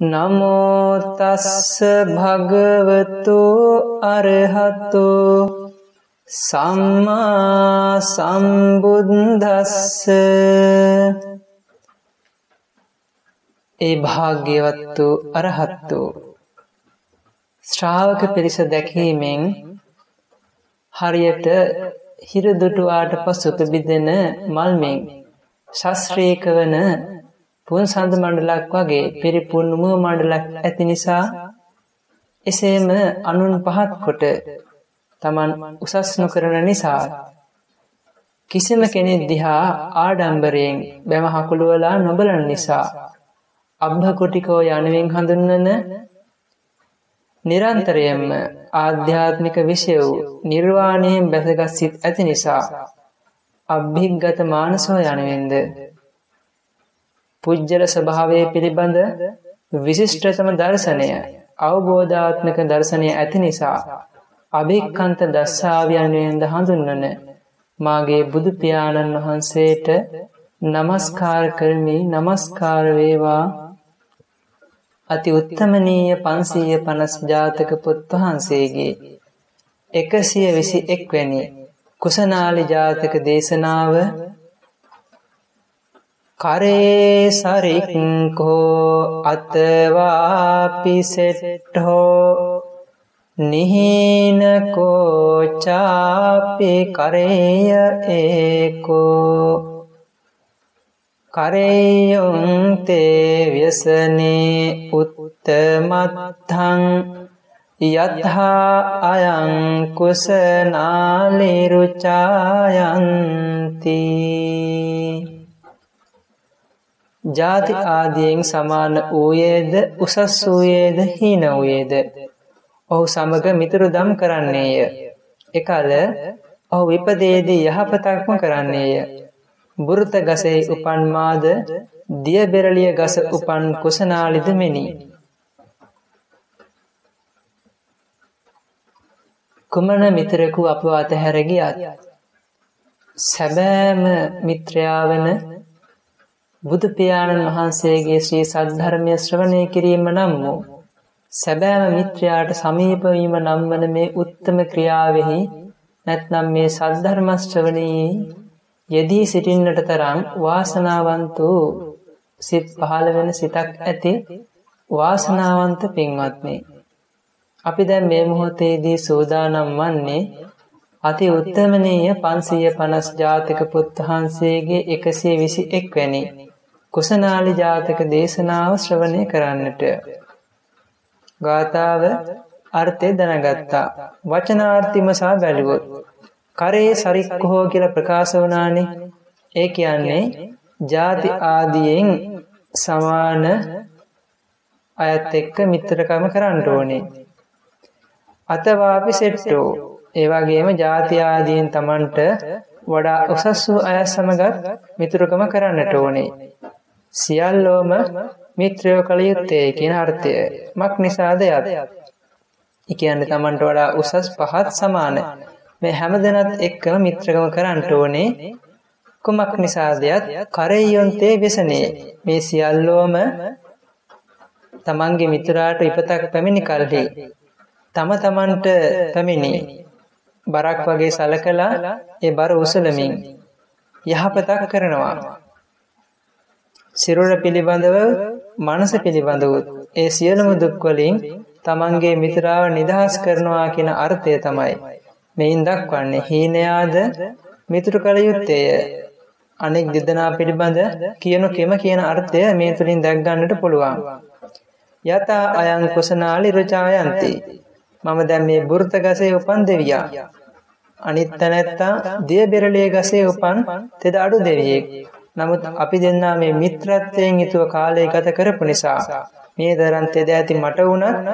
නමෝතස්ස භගවතු අරහතු සම්මා සම්බුද්දස්ස. ඒ භාග්‍යවත්තු අරහත්තු ශ්‍රාවක පිරිස දැකීමෙන් හරියට හිරදුටුවාට පසු පිබිදෙන මල්මෙන් ශස්ත්‍රීක වන පුන් සඳ මණ්ඩලක් වගේ පිරිපුන් මුව මණ්ඩලක් ඇති නිසා එසේම අනුන් පහත් කොට තමන් උසස් නොකරන නිසා කිසිම කෙනෙක් දිහා ආඩම්බරයෙන් බැම හකුළුවලා නොබලන නිසා අබ්භකොටිකෝ යනුවෙන් හඳුන්වන නිරන්තරයෙන්ම ආධ්‍යාත්මික විෂය වූ නිර්වාණයෙන් බැසගත් සිත් ඇති නිසා අභ්භිග්ගත මානසෝ යනුවෙන්ද පුජ්‍යල ස්වභාවය පිළිබඳ විශිෂ්ටතම දර්ශනය අවබෝධාත්මක දර්ශනය ඇති නිසා අභික්කන්ත දස්සාාවයන්වෙන්ද හඳුන්වන මාගේ බුදු පියාණන් වහන්සේට නමස්කාර කරමි. නමස්කාර වේවා. අති උත්තමනීය පන්සීය පනස් ජාතක පොත් වහන්සේගේ එකසිය විසි එක්වැනි කුසනාලි ජාතක දේශනාව කරේ සරික්කෝ අතවාපිසෙට්හෝ නිහිනකෝචාපි කරේය ඒකෝ කරෙයුම් තේ ව්‍යසනේ උත්තමත්හං යත්හා අයං කුසනාලිරුචායන්තිී ජාති ආදියෙන් සමාන වූයේද උසස් වූයේද හීන වූයේද? ඔහු සමග මිතුරු දම් කරන්නේය. එකල ඔහු විපදේදී යහපතක්ම කරන්නේය. බුරුත ගසෙහි උපන් මාද දියබෙරළිය ගස උපන් කුසනාලිද මෙනි. කුමන මිතරකු අප අතහැර ගියත් සැබෑම මිත්‍රයා වන බුදු පියාණන් වහන්සේගේ ශ්‍රී සද්ධර්මය ශ්‍රවණය කිරීම නම් වූ සැබෑම මිත්‍රයාට සමීපවීම නම් වන මේ උත්තම ක්‍රියාවෙහි නැත්නම් මේ සද්ධර්ම ශ්‍රවණයේ යෙදී සිටින්නට තරම් වාසනාවන්ත වූ සිත් පහළ වෙන සිතක් ඇති වාසනාවන්ත පින්වත්නි. අපි දැන් මේ මොහොතේදී සූදානම් වන්නේ අති උත්තමනීය 550 ජාතක පුත් වහන්සේගේ 121 වැනි කුසනාලි ජාතක දේශනාව ශ්‍රවණය කරන්නට. ගාථාව අර්ථය දැනගත්තා. වචනාර්ථිම සහ බැලුවොත්. කරේ සරික්කහෝ කියලා ප්‍රකාශ වනානේ. ඒ කියන්නේ ಜಾති ආදියෙන් සමාන අයත් එක්ක මිත්‍රකම කරන්න ඕනේ. අතවාපි සෙට්ටෝ ඒ වගේම ಜಾති ආදියෙන් Tamanට වඩා උසස් වූ අය සමගත් මිතුරුකම කරන්නට ඕනේ. සියල්ලෝම මිත්‍රයෝ කළ යුත්තේ කියන අර්ථය. මක් නිසාද යත්. එකන්න තමන්ට වඩා උසස් පහත් සමාන. මේ හැම දෙනත් එක්කම මිත්‍රකම කරන්නට ඕනේ. කුමක් නිසාදයත් කරයොන්තේ වෙසනේ මේ සියල්ලෝම තමන්ගේ මිතුරාට ඉපතක් පැමිණි කල්හි තම තමන්ට පැමිණි. බරක් වගේ සලකලා ඒ බර උසලමින් යහපතක් කරනවා. සිරුර පිළිබඳව මනස පිළිබඳවත් ඒ සියලුම දුක්වලින් තමන්ගේ මිතුරාව නිදහස් කරනවා කියන අර්ථය තමයි මෙයින් දක්වන්නේ හීනයාද මිතුරු කළ යුත්තේය. අනෙක් දෙදනා පිළිබඳ කියනු කෙම කියන අර්ථය මේ තුළින් දැක්ගන්නට පුළුවන්. යතා අයං කුසනාලි රුචායන්ති. මම දැන් මේ බුර්ත ගසේ උපන් දෙවියා. අනිත් තැනැත්තා දිය බෙරළේ ගසේ උපන් තෙද අඩු දෙවියෙක්. නමුත් අපි දෙන්නා මේ මිත්‍රත්වයෙන් යුතුව කාලය ගත කරපු නිසා මේ තරම් තෙද ඇති මට වුණත්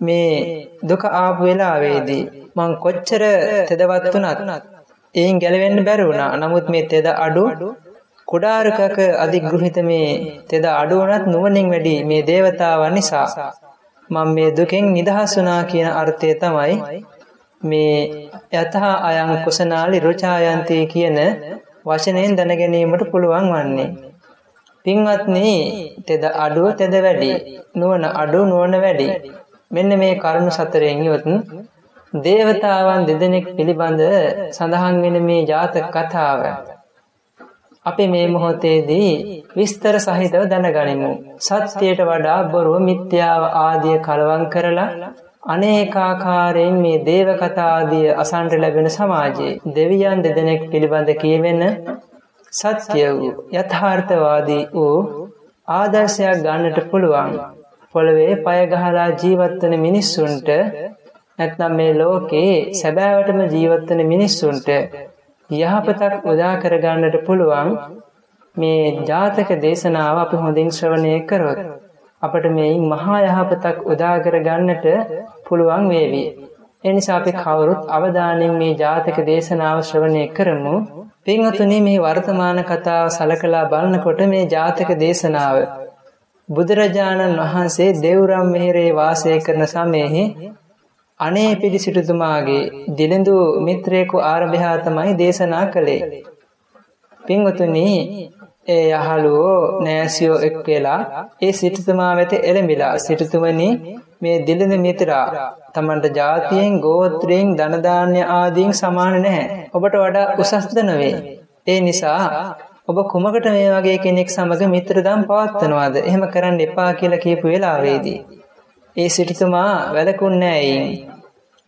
මේ දුක ආපු වෙලාවේදී මං කොච්චර තෙදවත් වුණත් එයින් ගැලවෙන්න බැරි වුණා. නමුත් මේ තෙද අඩු කුඩාරකක අධිග්‍රහිත මේ තෙද අඩු වුණත් නුවණින් වැඩි මේ దేవතාවන් නිසා මම මේ දුකෙන් නිදහස් වුණා කියන අර්ථය තමයි මේ යතහ අයං කුසනාලි රුචායන්ති කියන වචනයෙන් දැනගැනීමට පුළුවන් වන්නේ. පින්වත්නි තෙද අඩුව තෙද වැඩි නුවණ අඩු නුවණ වැඩි මෙන්න මේ කරුණු සතරෙන් යොත් දේවතාවන් දෙදෙනෙක් පිළිබඳ සඳහන් වෙන මේ ජාතක කතාව අපි මේ මොහොතේදී විස්තර සහිතව දැනගනිමු. සත්‍යයට වඩා බොරුව මිත්‍යාව ආදිය කලවම් කරලා අනේකාකාරයෙන් මේ දේව කතා ආදිය අසන්ට ලැබෙන සමාජයේ දෙවියන් දෙදෙනෙක් පිළිබඳ කියවෙන සත්‍ය වූ යථාර්ථවාදී වූ ආදර්ශයක් ගන්නට පුළුවන්. පොළවේ පය ගහලා ජීවත් වෙන මිනිස්සුන්ට නැත්නම් මේ ලෝකේ සැබෑවටම ජීවත් වෙන මිනිස්සුන්ට යහපතක් උදා කරගන්නට පුළුවන් මේ ජාතක දේශනාව අපි හොඳින් ශ්‍රවණය කරොත්. අපට මේයින් මහා යහපතක් උදා කරගන්නට පුළුවන් වේවි. ඒ නිසා අපි කවුරුත් අවධානයෙන් මේ ජාතක දේශනාව ශ්‍රවණය කරමු. පින්වතුනි මේ වර්තමාන කතාව සලකලා බලනකොට මේ ජාතක දේශනාව බුදුරජාණන් වහන්සේ දේවරම් මෙහෙරේ වාසය කරන සමයේ අනේ පිළිසිටුතුමාගේ දිලඳු මිත්‍රයෙකු ආරභයා තමයි දේශනා කළේ. පින්වතුනි ඒ යහළුවෝ නෑසියෝ එක් වෙලා ඒ සිටුතුමා වෙත එළඹිලා සිටුතුමනි මේ දිලඳු මිත්‍රා තමන්ට ජාතියෙන් ගෝත්‍රයෙන් ධන දාන්‍ය ආදීන් සමාන නැහැ. ඔබට වඩා උසස්ද නොවේ. ඒ නිසා ඔබ කුමකට මේ වගේ කෙනෙක් සමග මිත්‍රදම් පවත්වනවාද? එහෙම කරන්න එපා කියලා කියපු වෙලාවේදී ඒ සිටුතුමා වැළකුන්නේ නැහැ.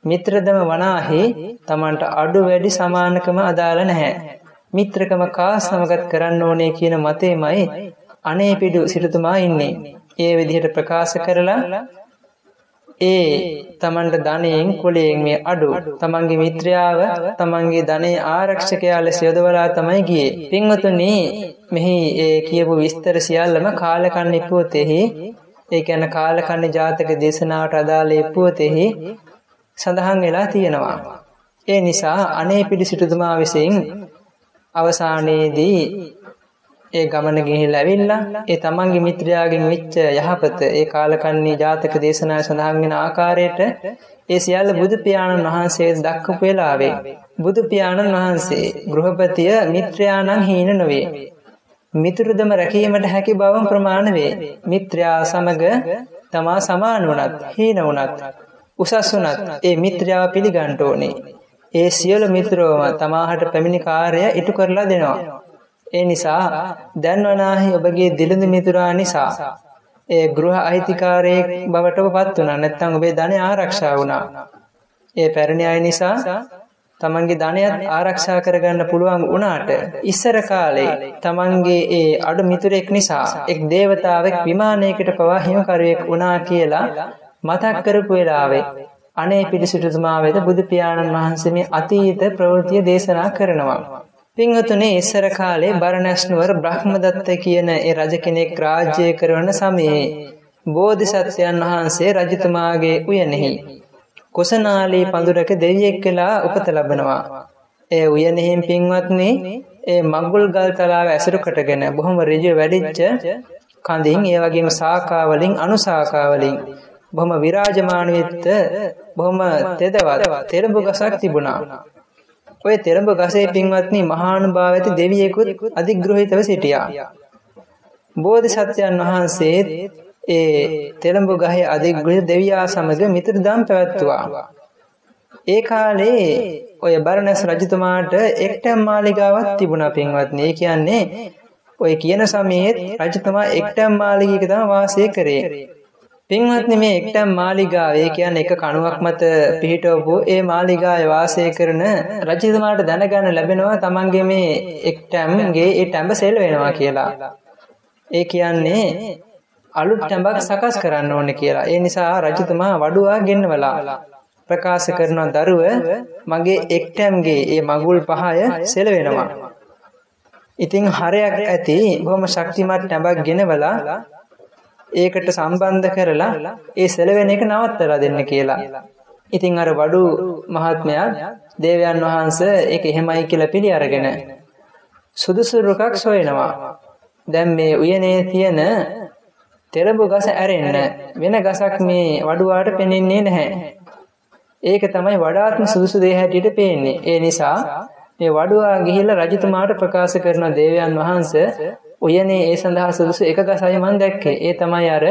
මිත්‍රදම වනාහි Tamanට අඩු වැඩි සමානකම අදාළ නැහැ. මිත්‍රකම කා සමගත් කරන්න ඕනේ කියන මතෙමයි අනේ පිටු සිටුතුමා ඉන්නේ. ඒ විදිහට ප්‍රකාශ කරලා ඒ තමන්ට ධනයෙන් කුලයෙන් මේ අඩු තමන්ගේ මිත්‍රයාව තමන්ගේ ධනයේ ආරක්ෂකයා ලෙස යොදවලා තමයි ගියේ. පින්වතුනි මෙහි ඒ කියපු විස්තර සියල්ලම කාලකන්ණි පුවතෙහි ඒ කියන්නේ කාලකන්ණි ජාතක දේශනාවට අදාළ පුවතෙහි සඳහන් වෙලා තියෙනවා. ඒ නිසා අනේ පිළිසිටුතුමා විසින් අවසානයේදී ඒ ගමන ගිහිල්ලා ඇවිල්ලා ඒ තමන්ගේ මිත්‍රයාගෙන් වෙච්ච යහපත ඒ කාලකන්ණී ජාතක දේශනා සඳහන් වෙන ආකාරයට ඒ සියල්ල බුදු පියාණන් වහන්සේ දක්වපු වෙලාවේ බුදු පියාණන් වහන්සේ ගෘහපතිය මිත්‍රයාණන් හීන නොවේ. මිතුරුදම රැකීමට හැකි බවම ප්‍රමාණ වේ. මිත්‍රයා සමග තමා සමාන වුණත් හීන වුණත් උසස් වුණත් ඒ මිත්‍රයාව පිළිගන්න ඕනේ. ඒ සියලු මිත්‍රෝම තමාහට පැමිණි කාර්යය ඉටු කරලා දෙනවා ඒ නිසා දැන්වනාහි ඔබගේ දිලිඳු මිතුරා නිසා ඒ ගෘහ අයිතිකාරයෙක් බවට ඔබපත් වුණා. නැත්නම් ඔබේ ධනය ආරක්ෂා වුණා. ඒ පැරණි අය නිසා තමන්ගේ ධනයත් ආරක්ෂා කරගන්න පුළුවන් වුණාට ඉස්සර කාලේ තමන්ගේ ඒ අඩු මිතුරෙක් නිසා එක් දේවතාවෙක් විමානයකට පවා හිමකරුවෙක් වුණා කියලා මතක් කරපු වෙලාවේ අනේ පිළිසිටුතුමා වෙත බුදු පියාණන් වහන්සේ මේ අතීත ප්‍රවෘත්ති දේශනා කරනවා. පින්වතුනි ඉස්සර කාලේ බරණැස් නුවර බ්‍රහ්මදත්ත කියන ඒ රජ කෙනෙක් රාජ්‍ය කරන සමයේ බෝධිසත්වයන් වහන්සේ රජතුමාගේ උයනෙහි කුසනාලී පඳුරක දෙවියෙක් කියලා උපත ලබනවා. ඒ උයනෙහින් පින්වත්නි ඒ මග්ගුල් ගල් තලාව ඇසුරු කොටගෙන බොහොම ඍජු වැඩිච්ච කඳින් ඒ වගේම සාකා වලින් අනුසාකා වලින් බොහොම විරාජමාන වෙත්ත බොහොම තෙදවත් තෙරඹු ගසක් තිබුණා. ඔය තෙරඹ ගසේ පින්වත්නි මහානුභාව ඇති දෙවියෙකුත් අධිග්‍රහිතව සිටියා. බෝධිසත්වයන් වහන්සේ ඒ තෙරඹ ගහේ අධිග්‍රහිත දෙවියා සමග මිත්‍රදම් පැවැත්තුවා. ඒ කාලේ ඔය බරණැස් රජතුමාට එක්ටම් මාලිගාවක් තිබුණා පින්වත්නි. ඒ කියන්නේ ඔය කියන සමයේත් රජතුමා එක්ටම් මාලිගයක තමයි වාසය කරේ. පින්වත්නි මේ එක්ටම් මාලිගාව ඒ කියන්නේ එක කණුවක් මත පිහිටවපු ඒ මාලිගාවේ වාසය කරන රජතුමාට දැනගන්න ලැබෙනවා තමන්ගේ මේ එක්ටම්ගේ ඒ ටැඹ සෙල් වෙනවා කියලා. ඒ කියන්නේ අලුත් ටැඹක් සකස් කරන්න ඕනේ කියලා. ඒ නිසා රජතුමා වඩුවා ගෙන්නවලා ප්‍රකාශ කරන දරුව මගේ එක්ටම්ගේ ඒ මගුල් පහය සෙල වෙනවා. ඉතින් හරයක් ඇති බොහොම ශක්තිමත් ටැඹක් ගෙනවලා ඒකට සම්බන්ධ කරලා ඒ සෙලවෙන එක නවත්තලා දෙන්න කියලා. ඉතින් අර වඩු මහත්මයා දේවයන් වහන්සේ ඒක එහෙමයි කියලා පිළි අරගෙන සුදුසු රුකක් සොයනවා. දැන් මේ උයනේ තියෙන තෙරඹු ගස ඇරෙන්න වෙන ගසක් මේ වඩුවාට පෙනෙන්නේ නැහැ. ඒක තමයි වඩාත්ම සුදුසු දේ හැටියට පේන්නේ. ඒ නිසා මේ වඩුවා ගිහිල්ලා රජතුමාට ප්‍රකාශ කරන දේවයන් වහන්සේ උයනේ ඒ සඳහා සුදුසු එක ගසයි මම දැක්කේ. ඒ තමයි අර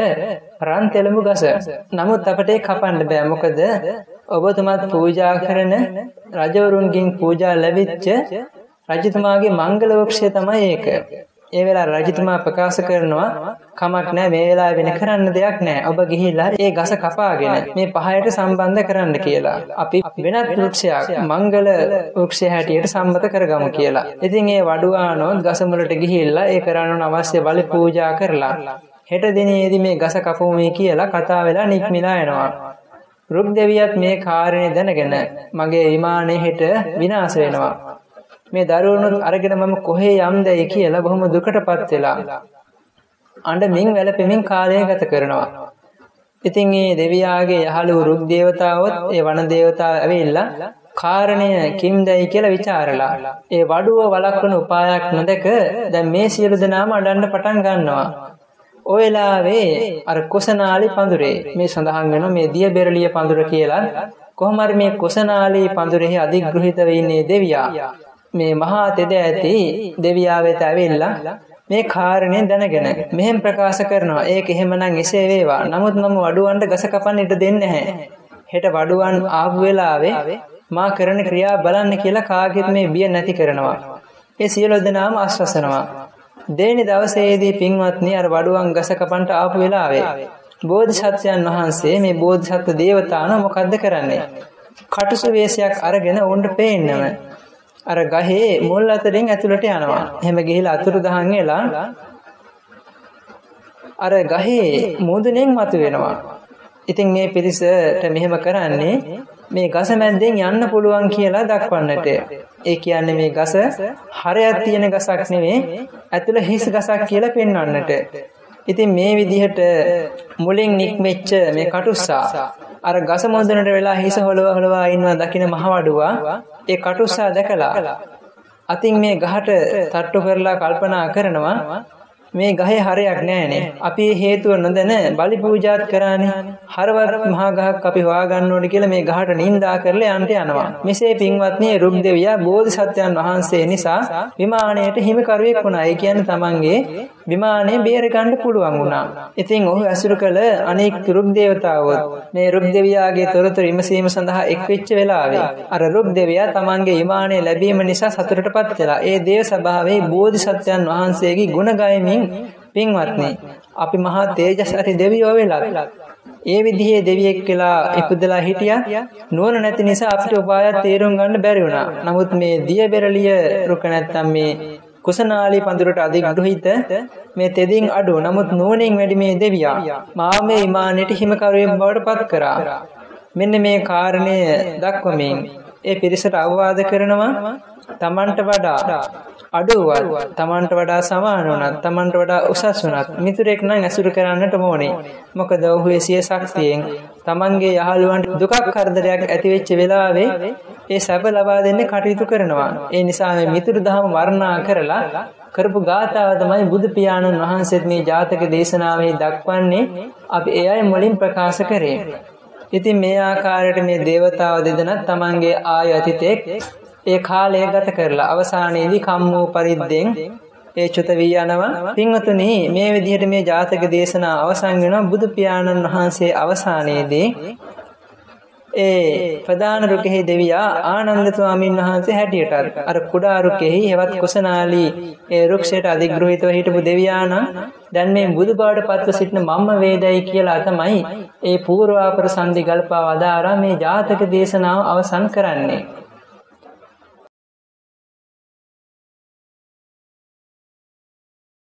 රන් තෙලඹු ගස. නමුත් අපට ඒක කපන්න බෑ. මොකද ඔබතුමාත් පූජා කරන රජවරුන්ගෙන් පූජා ලැබිච්ච රජතුමාගේ මංගල වෘක්ෂය තමයි ඒක. ඒ වෙලාව රජතුමා ප්‍රකාශ කරනවා කමක් නැහැ මේ වෙලාවේ වෙන කරන්න දෙයක් නැහැ. ඔබ ගිහිල්ලා ඒ ගස කපාගෙන මේ පහයට සම්බන්ධ කරන්න කියලා. අපි වෙනත් වෘක්ෂයක් මංගල වෘක්ෂය හැටියට සම්මත කරගමු කියලා. ඉතින් ඒ වඩුවානොත් ගස මුලට ගිහිල්ලා ඒ කරන්න අවශ්‍ය බල පූජා කරලා හෙට දිනේදී මේ ගස කපුමේ කියලා කතා වෙලා නික්මිලා එනවා. රුක් දෙවියත් මේ කාරණේ දැනගෙන මගේ විමානයේ හෙට විනාශ වෙනවා. මේ දරුවනුත් අරගෙන මම කොහේ යම්දයි කියලා බොහොම දුකටපත් වෙලා අඬමින් වැළපෙමින් කාලය ගත කරනවා. ඉතින් මේ දෙවියාගේ යහළු රුක් දේවතාවොත් ඒ වන දේවතාව ඇවිල්ලා කාරණය කිම්දයි කියලා ਵਿਚාරලා ඒ වඩුව වළක්වන උපායක් නොදක දැන් මේ සියලු දෙනාම අඬන්න පටන් ගන්නවා. ඔය වෙලාවේ අර කුසනාලි පඳුරේ මේ සඳහන් වෙනවා මේ දිය බෙරළිය පඳුර කියලා කොහොම හරි මේ කුසනාලි පඳුරෙහි අධිග්‍රහිත වෙන්නේ දෙවියා මේ මහා තෙද ඇති දෙවියා වෙත ඇවිල්ලා මේ කාරණේ දැනගෙන මෙහෙම ප්‍රකාශ කරනවා. ඒක එහෙමනම් එසේ වේවා. නමුත් මම වඩුවන්ට ගස කපන්න ඉඩ දෙන්නේ නැහැ. හෙට වඩුවන් ආපු වෙලාවේ මා කරන ක්‍රියා බලන්න කියලා කාගෙත් මේ බිය නැති කරනවා. ඒ සියලු දෙනාම ආශ්වාසනවා. දෙවෙනි දවසේදී පින්වත්නි අර වඩුවන් ගස කපන්නට ආපු වෙලාවේ බෝධිසත්වයන් වහන්සේ මේ බෝධිසත්ව දේවතාවන මොකද්ද කරන්නේ? කටුසු වේශයක් අරගෙන උන්ට පේන්නම අර ගහේ මුල් අතරින් ඇතුළට යනවා. එහෙම ගිහිලා අතුරු දහන් වෙලා අර ගහේ මුදුනෙන් මතුවෙනවා. ඉතින් මේ පිරිසට මෙහෙම කරන්නේ මේ ගස මැද්දෙන් යන්න පුළුවන් කියලා දක්වන්නට. ඒ කියන්නේ මේ ගස හරයක් තියෙන ගසක් නෙවෙයි ඇතුළ හිස් ගසක් කියලා පෙන්වන්නට. ඉතින් මේ විදිහට මුලින් නික්මෙච්ච මේ කටුස්සා අර ගස මොඳුනට වෙලා හිස හොලව හොලවා ඉන්නවා දකින මහවඩුවා ඒ කටුස්සා දැකලා අතින් මේ ගහට තට්ටු කරලා කල්පනා කරනවා මේ ගහේ හරයක් නැහැනේ. අපි හේතුව නොදැන බලි පූජාත් කරානේ. හරවත් මහා ගහක් අපි හොයාගන්න ඕනේ කියලා මේ ගහට නිඳා කරලා යන්ට යනවා. මෙසේ පින්වත්නි රුක් දෙවියා බෝධිසත්වයන් වහන්සේ නිසා විමානයට හිමිකරුවෙක් වුණා. ඒ කියන්නේ තමන්ගේ විමානය බේර ගන්න පුළුවන් වුණා. ඉතින් ඔහු ඇසුරු කළ අනෙක් රුක් දේවතාවොත් මේ රුක් දෙවියාගේ තොරතුරු විමසීම සඳහා එක් වෙච්ච වෙලාවේ අර රුක් දෙවියා තමන්ගේ විමානය ලැබීම නිසා සතුටටපත් වෙලා ඒ දේව සභාවේ බෝධිසත්වයන් වහන්සේගේ ගුණ ගයමින් පින්වත්නි අපි මහා තේජස් ඇති දෙවියෝ වෙලා ඒ විදිහේ දෙවියෙක් කියලා ඉපදලා හිටියා. නුවණ නැති නිසා අපිට උපායක් තේරුම් ගන්න බැරි වුණා. නමුත් මේ දියබෙරළිය රුක නැත්තම් මේ කුසනාලි පඳුරට අධික ගෘහිත මේ තෙදින් අඩු. නමුත් නුවණින් වැඩි මේ දෙවියා. මා මේ ඉමානෙට හිමකරුවෙක් බවට පත් කරා. මෙන්න මේ කාරණය දක්වමින් ඒ පිරිසට අවවාද කරනවා. තමන්ට වඩා අඩුවත් තමන්ට වඩා සමාන වුණත් තමන්ට වඩා උසස් වුණත් මිතුරෙක් නම් ඇසුරු කරන්නට ඕනේ. මොකද ඔහු සිය ශක්තියෙන් තමන්ගේ යහළුවන්ට දුකක් කරදරයක් ඇති වෙච්ච වෙලාවේ ඒ සැප ලබා දෙන්න කටයුතු කරනවා. ඒ නිසා මේ මිතුරු දහම වර්ණනා කරලා කරපු ගාථාව තමයි බුදු පියාණන් වහන්සේත් මේ ජාතක දේශනාවේ දක්වන්නේ අපි ඒ අය මුලින් ප්‍රකාශ කරේ. ඉතින් මේ ආකාරයට මේ దేవතාව දෙදෙනත් තමන්ගේ ආය අතීතෙක් ඒ කාලය ගත කරලා අවසානයේදී කම්මෝ පරිද්දෙන් ඒ චුත වී යනවා. පින්වතුනි මේ විදිහට මේ ජාතක දේශනා අවසන් වෙනවා බුදු පියාණන් වහන්සේ අවසානයේදී. ඒ ප්‍රධාන රුකෙහි දෙවියා ආනන්ද ස්වාමීන් වහන්සේ හැටියටත් අර කුඩා රුකෙහි හෙවත් කුසනාලි ඒ රුක්ෂයට අධිග්‍රහිතව හිටපු දෙවියා නම් දැන් මේ බුදුබවට පත්ව සිටින මම්ම වේදයි කියලා තමයි ඒ පූර්වාපර සංදි ගල්පා වදාරා මේ ජාතක දේශනාව අවසන් කරන්නේ.